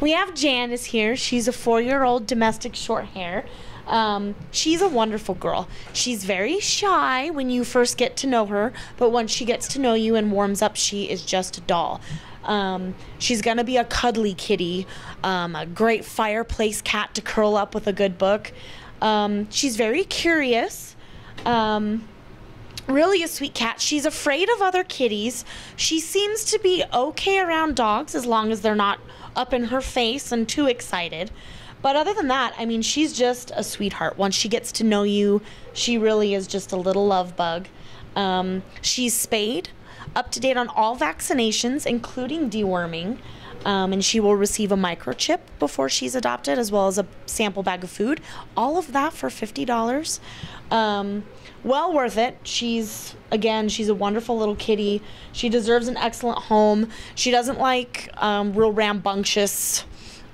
We have Janice here. She's a four year old domestic short hair. Um, she's a wonderful girl. She's very shy when you first get to know her, but once she gets to know you and warms up, she is just a doll. Um, she's gonna be a cuddly kitty, um, a great fireplace cat to curl up with a good book. Um, she's very curious. Really a sweet cat. She's afraid of other kitties. She seems to be okay around dogs as long as they're not up in her face and too excited. But other than that, I mean, she's just a sweetheart. Once she gets to know you, she really is just a little love bug. Um, she's spayed, up to date on all vaccinations, including deworming. Um, and she will receive a microchip before she's adopted, as well as a sample bag of food. All of that for $50. Um, well worth it. She's, again, she's a wonderful little kitty. She deserves an excellent home. She doesn't like um, real rambunctious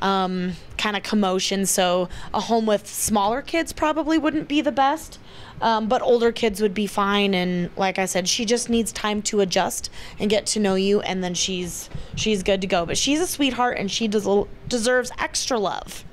um, kind of commotion. So a home with smaller kids probably wouldn't be the best. Um, but older kids would be fine, and like I said, she just needs time to adjust and get to know you, and then she's she's good to go. But she's a sweetheart, and she des- deserves extra love.